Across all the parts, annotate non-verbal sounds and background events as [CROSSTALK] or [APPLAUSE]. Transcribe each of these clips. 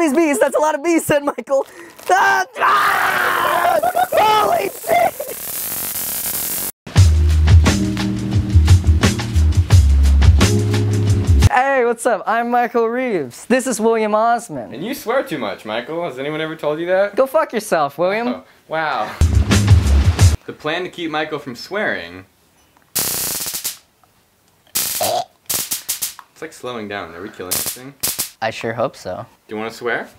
these bees. That's a lot of bees, said Michael. Ah, ah, holy shit! Hey, what's up? I'm Michael Reeves. This is William Osman. And you swear too much, Michael. Has anyone ever told you that? Go fuck yourself, William. Oh, wow. The plan to keep Michael from swearing. It's like slowing down. Are we killing this thing? I sure hope so. Do you want to swear? [LAUGHS]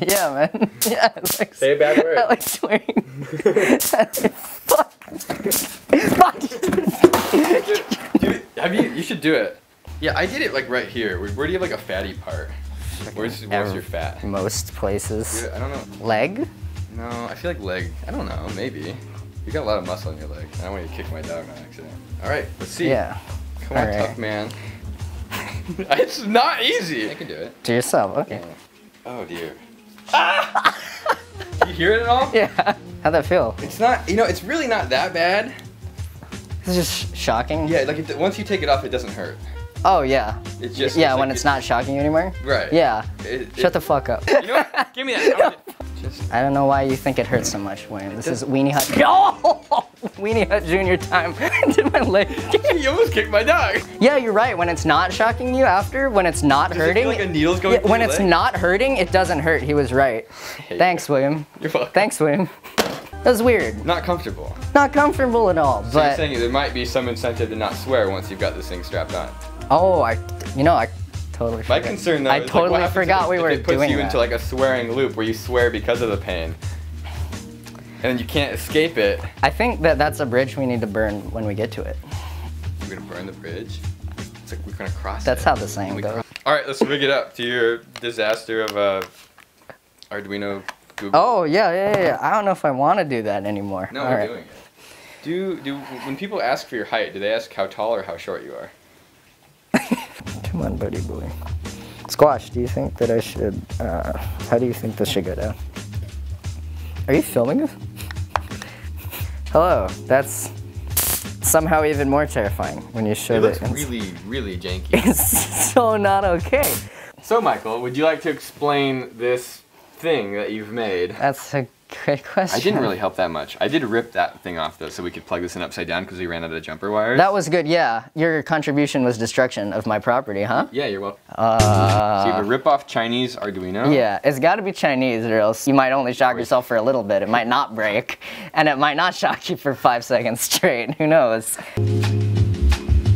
Yeah, man. [LAUGHS] Yeah, I like, [LAUGHS] Say a bad word. I like swearing. fuck. fuck. Dude, have you? You should do it. Yeah, I did it like right here. Where, where do you have like a fatty part? Where's, where's your fat? Most places. Dude, I don't know. Leg? No, I feel like leg. I don't know. Maybe. You got a lot of muscle in your leg. I don't want you to kick my dog on accident. All right, let's see. Yeah. Come on, All right. tough man. [LAUGHS] it's not easy. I can do it. To yourself, okay. Oh dear. Ah! [LAUGHS] you hear it at all? Yeah. How'd that feel? It's not. You know, it's really not that bad. It's just shocking. Yeah, like it, once you take it off, it doesn't hurt. Oh, yeah. It's just. yeah, like when it's it- not shocking you anymore? Right. Yeah. It- Shut the fuck up. You know what? Give me that. I Just. [LAUGHS] I don't know why you think it hurts so much, William. This is Weenie Hut. Oh! Weenie Hut Junior time [LAUGHS] to my leg. [LAUGHS] You almost kicked my dog. Yeah, you're right. When it's not shocking you after, when it's not Does it hurting. feel like a needle's going yeah, when it's leg? not hurting, it doesn't hurt. He was right. Thanks, William. You're welcome. Thanks, William. That was weird. Not comfortable. Not comfortable at all. So but you're saying there might be some incentive to not swear once you've got this thing strapped on. oh, I, you know, I totally. My forgot. concern though I is like, totally what forgot if, we if were it puts doing you into like a swearing loop where you swear because of the pain, and you can't escape it. I think that that's a bridge we need to burn when we get to it. We're gonna burn the bridge. It's like we're gonna cross. That's it. how the saying goes. All right, let's rig it up to your disaster of uh, Arduino Google. Oh yeah, yeah, yeah. I don't know if I want to do that anymore. no, All we're right. doing it. Do do when people ask for your height, do they ask how tall or how short you are? [LAUGHS] Come on, buddy boy. Squash, do you think that I should, uh, how do you think this should go down? Are you filming this? Hello, that's somehow even more terrifying when you show It looks that. really, really janky. [LAUGHS] It's so not okay. So, Michael, would you like to explain this thing that you've made? That's a great question. I didn't really help that much. I did rip that thing off though, so we could plug this in upside down because we ran out of jumper wires. That was good, yeah. Your contribution was destruction of my property, huh? yeah, you're welcome. Uh, so you have a rip-off Chinese Arduino. Yeah, it's got to be Chinese, or else you might only shock yourself for a little bit. It might not break, and it might not shock you for five seconds straight. Who knows?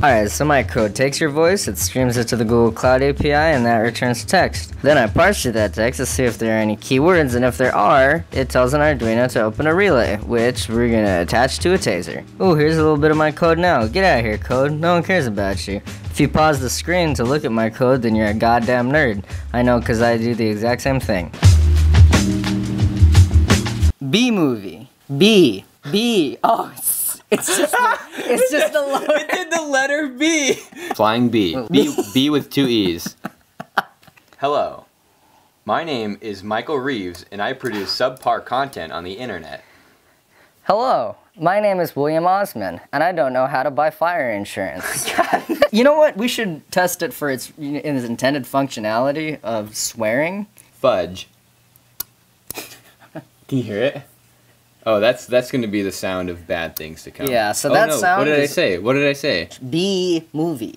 Alright, so my code takes your voice, it streams it to the Google Cloud API, and that returns text. Then I parse through that text to see if there are any keywords, and if there are, it tells an Arduino to open a relay, which we're gonna attach to a taser. Ooh, here's a little bit of my code now. Get out of here, code. No one cares about you. If you pause the screen to look at my code, then you're a goddamn nerd. I know, cause I do the exact same thing. B movie. B. B. Oh, it's, it's just the, it's just the lower. did the letter B. Flying B. B. [LAUGHS] B with two E's. Hello. My name is Michael Reeves, and I produce subpar content on the internet. Hello, my name is William Osman, and I don't know how to buy fire insurance. [LAUGHS] you know what? We should test it for its in its intended functionality of swearing. Fudge. Can you hear it? Oh, that's that's going to be the sound of bad things to come. Yeah, so oh, that no. sound What did I say? What did I say? B movie.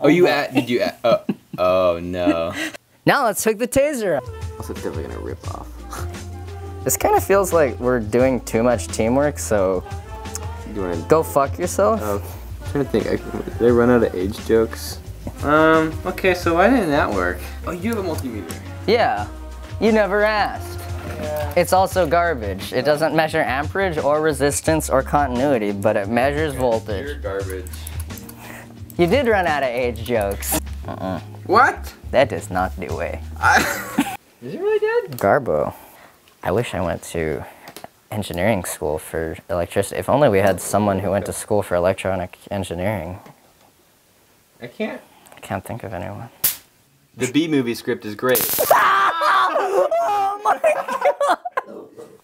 Oh, you at? Did you? At, oh, oh no. [LAUGHS] Now let's hook the taser up. Also, definitely gonna rip off. [LAUGHS] This kind of feels like we're doing too much teamwork, so You want to? go fuck yourself. Oh, I'm trying to think. I, did I run out of age jokes? Um. Okay. So why didn't that work? Oh, you have a multimeter. Yeah, you never asked. It's also garbage. It doesn't measure amperage or resistance or continuity, but it measures voltage. You're garbage. You did run out of age jokes. Uh. What? That is not the [LAUGHS] way. Is it really dead? Garbo. I wish I went to engineering school for electricity. If only we had someone who went to school for electronic engineering. I can't. I can't think of anyone. The B movie script is great. [LAUGHS] Oh my god!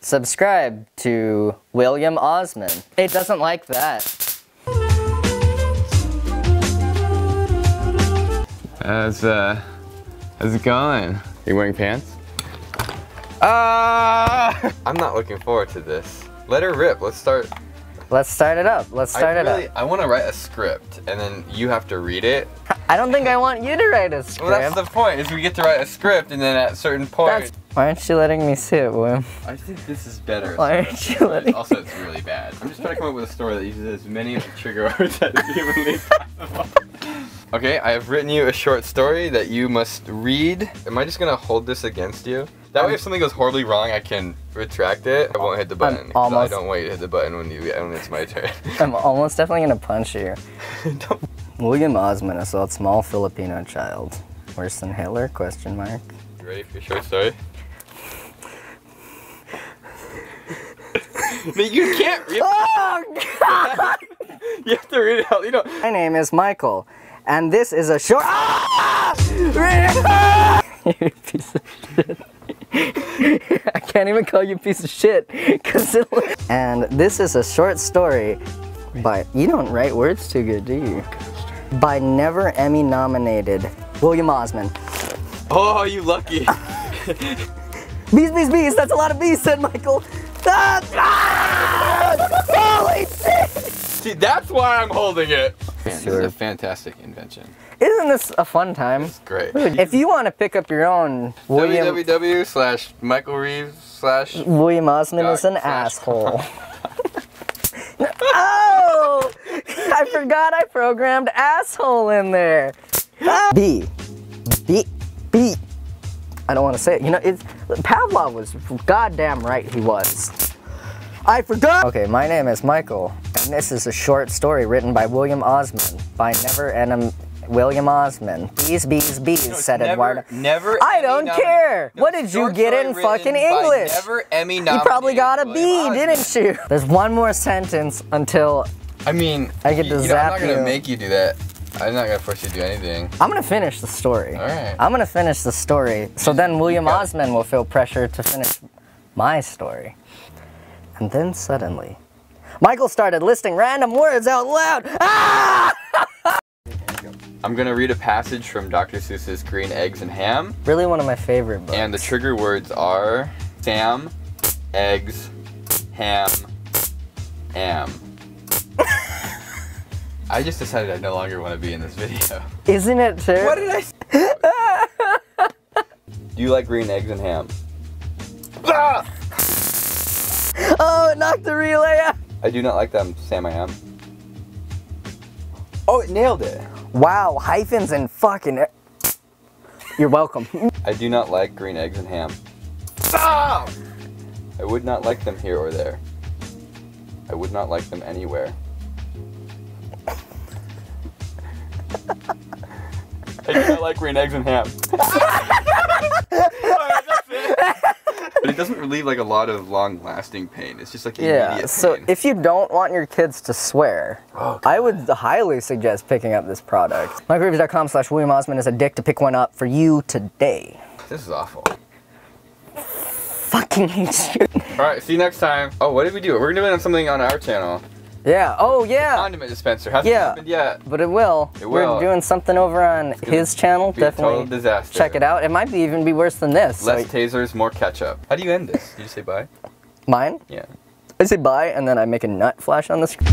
Subscribe to William Osman. It doesn't like that. That's uh, How's it going? Are you wearing pants? Ah! [LAUGHS] I'm not looking forward to this. Let her rip. Let's start. Let's start it up. Let's start I it really, up. I want to write a script, and then you have to read it. [LAUGHS] I don't think I want you to write a script. [LAUGHS] Well, that's the point. Is we get to write a script, and then at certain point, That's- Why aren't you letting me see it, William? I think this is better. Why aren't you letting Also, it's really bad. I'm just trying to come up with a story that uses as many of the trigger words as humanly [LAUGHS] possible. Okay, I have written you a short story that you must read. Am I just gonna hold this against you? That way, if something goes horribly wrong, I can retract it. I won't hit the button. 'cause almost- I don't want you to hit the button when you when it's my turn. [LAUGHS] I'm almost definitely gonna punch you. [LAUGHS] William Osman is a small Filipino child. Worse than Hitler? Question mark. You ready for your short story? [LAUGHS] but you can't read. Oh, God! You have to read it out. You know. My name is Michael, and this is a short. Ah! [LAUGHS] you piece of shit. [LAUGHS] I can't even call you a piece of shit, cause it. And this is a short story by. You don't write words too good, do you? By never Emmy nominated William Osman. Oh, you lucky. [LAUGHS] Bees, bees, bees. That's a lot of bees, said Michael. Ah! Ah! Holy shit! See, that's why I'm holding it. this is a fantastic invention. Isn't this a fun time? It's Great. If you want to pick up your own William www slash Michael Reeves slash. William Osman is an [LAUGHS] Dot asshole. [LAUGHS] oh! I forgot I programmed asshole in there. B. B. B. I don't want to say it. You know, it's Pavlov was goddamn right. He was. I forgot. Okay, my name is Michael, and this is a short story written by William Osman by Never Enem. William Osman. Bees, bees, bees, said Eduardo. Never. I don't nom- care. No, what did you get in fucking English? Never Emmy You probably got a B, William didn't you? There's one more sentence until I mean, I get to you know, I'm not gonna you. make you do that. I'm not gonna force you to do anything. I'm gonna finish the story. All right. I'm gonna finish the story. So then William got it. Osman will feel pressure to finish my story. And then suddenly, Michael started listing random words out loud. Ah! [LAUGHS] I'm gonna read a passage from Dr. Seuss's Green Eggs and Ham, Really one of my favorite books. and the trigger words are Sam, eggs, ham, am. [LAUGHS] I just decided I no longer want to be in this video. Isn't it too? What did I say? [LAUGHS] Do you like green eggs and ham? Ah! Oh, it knocked the relay out. I do not like them, Sam I am. Oh, it nailed it. Wow, hyphens and fucking. You're welcome. [LAUGHS] I do not like green eggs and ham. Stop! I would not like them here or there. I would not like them anywhere. [LAUGHS] I do not like green eggs and ham. [LAUGHS] But it doesn't relieve like a lot of long-lasting pain. It's just like Yeah, so pain. if you don't want your kids to swear, Oh, I would highly suggest picking up this product. MikeReeves.com slash William Osman is a dick to pick one up for you today. this is awful. Fucking hate you. All right, see you next time. Oh, what did we do? We're gonna doing something on our channel. Yeah, oh yeah. Condiment dispenser hasn't Yeah. happened yet. But it will. It will. We're doing something over on his channel. Be a total Definitely disaster. check it out. It might be even be worse than this. Less So, tasers, more ketchup. How do you end this? Did you say bye? mine? Yeah. I say bye and then I make a nut flash on the screen.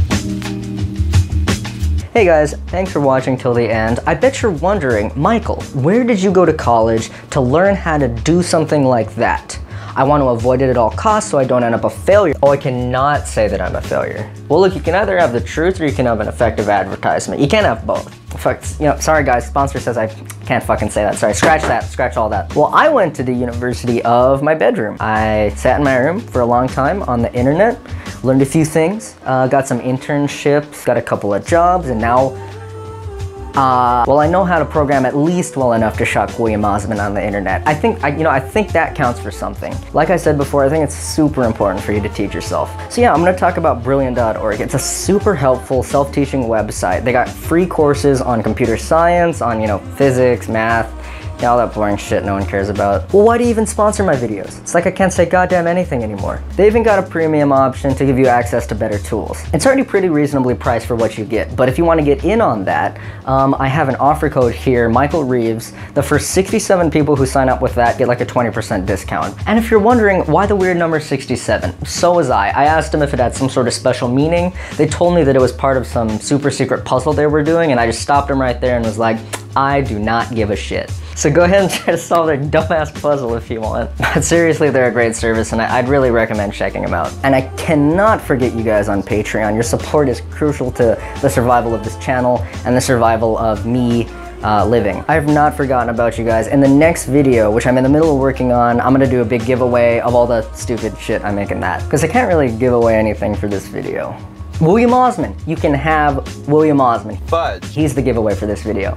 Hey guys, thanks for watching till the end. I bet you're wondering, Michael, where did you go to college to learn how to do something like that? I want to avoid it at all costs so I don't end up a failure. Oh, I cannot say that I'm a failure. Well, look, you can either have the truth or you can have an effective advertisement. You can't have both. Fuck, you know, sorry guys, sponsor says I can't fucking say that. Sorry, scratch that, scratch all that. Well, I went to the University of my bedroom. I sat in my room for a long time on the internet, learned a few things, uh, got some internships, got a couple of jobs, and now uh, well, I know how to program at least well enough to shock William Osman on the internet. I think, I, you know, I think that counts for something. Like I said before, I think it's super important for you to teach yourself. So yeah, I'm gonna talk about Brilliant.org. It's a super helpful self-teaching website. They got free courses on computer science, on, you know, physics, math, Yeah, all that boring shit no one cares about. Well, why do you even sponsor my videos? It's like I can't say goddamn anything anymore. They even got a premium option to give you access to better tools. It's already pretty reasonably priced for what you get, but if you want to get in on that, um, I have an offer code here, Michael Reeves. The first 67 people who sign up with that get like a 20% discount. And if you're wondering why the weird number 67, so was I. I asked them if it had some sort of special meaning. They told me that it was part of some super secret puzzle they were doing, and I just stopped them right there and was like, I do not give a shit. So go ahead and [LAUGHS] try to solve their dumbass puzzle if you want. [LAUGHS] But seriously, they're a great service and I'd really recommend checking them out. And I cannot forget you guys on Patreon. Your support is crucial to the survival of this channel and the survival of me uh, living. I have not forgotten about you guys. In the next video, which I'm in the middle of working on, I'm gonna do a big giveaway of all the stupid shit I make in that. Because I can't really give away anything for this video. William Osman. You can have William Osman. Fudge. He's the giveaway for this video.